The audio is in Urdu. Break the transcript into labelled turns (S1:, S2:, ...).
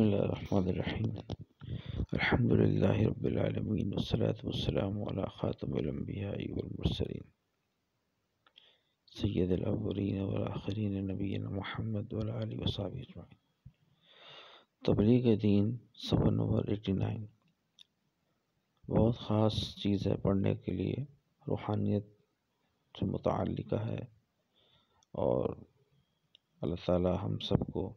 S1: بسم اللہ الرحمن الرحیم۔ الحمد للہ رب العالمین والصلاة والسلام على خاتم الانبیاء والمرسلین۔ سید الاولین والآخرین نبینا محمد والآلی وصحبہ اجمعین۔ تبلیغ دین صفحہ نمبر ایٹی نائن۔ بہت خاص چیز ہے پڑھنے کے لیے، روحانیت سے متعلقہ ہے اور اللہ تعالی ہم سب کو